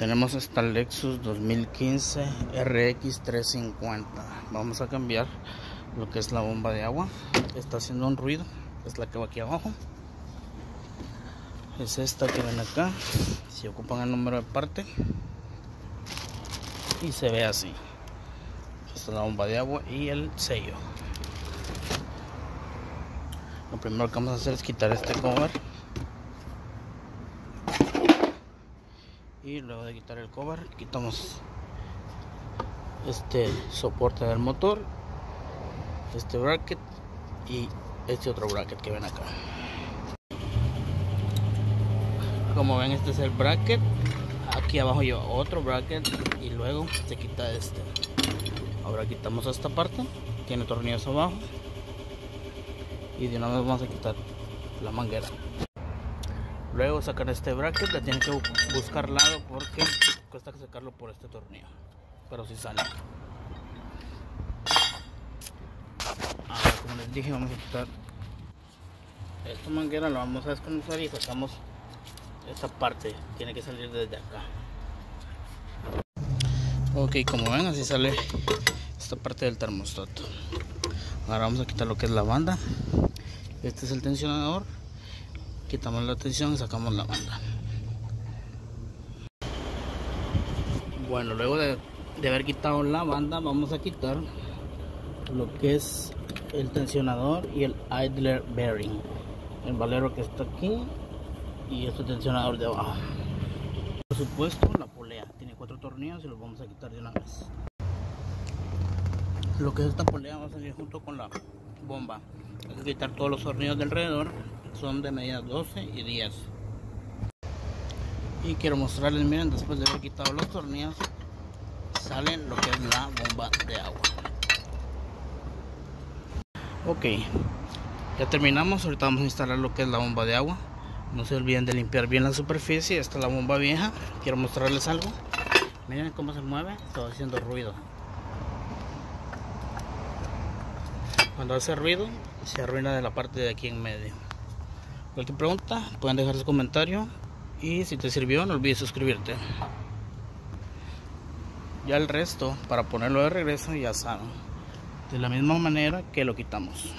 tenemos esta Lexus 2015 RX 350 vamos a cambiar lo que es la bomba de agua. Está haciendo un ruido es la que va aquí abajo. Es esta que ven acá. Si ocupan el número de parte. Y se ve así. Esta es la bomba de agua y el sello. Lo primero que vamos a hacer es quitar este cover y luego de quitar el cover quitamos este soporte del motor este bracket y este otro bracket que ven acá. Como ven este es el bracket. Aquí abajo lleva otro bracket y luego se quita este. Ahora quitamos esta parte tiene tornillos abajo. Y de una vez vamos a quitar la manguera Luego sacar este bracket, le tienen que buscar lado porque cuesta sacarlo por este tornillo. Pero si sale. Ahora, como les dije, vamos a quitar esta manguera, la vamos a desconectar y sacamos esta parte. Tiene que salir desde acá. Ok, como ven, así sale esta parte del termostato. Ahora vamos a quitar lo que es la banda. Este es el tensionador quitamos la tensión y sacamos la banda. Bueno luego de, haber quitado la banda vamos a quitar lo que es el tensionador y el idler bearing. El valero que está aquí y este tensionador de abajo. Por supuesto la polea. Tiene cuatro tornillos y los vamos a quitar de una vez. Lo que es esta polea va a salir junto con la bomba. Hay que quitar todos los tornillos de alrededor son de medida 12 y 10 y quiero mostrarles miren después de haber quitado los tornillos salen lo que es la bomba de agua. Ok ya terminamos ahorita vamos a instalar lo que es la bomba de agua. No se olviden de limpiar bien la superficie esta es la bomba vieja quiero mostrarles algo. Miren cómo se mueve está haciendo ruido. Cuando hace ruido se arruina de la parte de aquí en medio Cualquier pregunta, pueden dejar su comentario. Y si te sirvió, no olvides suscribirte. Ya el resto, para ponerlo de regreso, ya saben. De la misma manera que lo quitamos.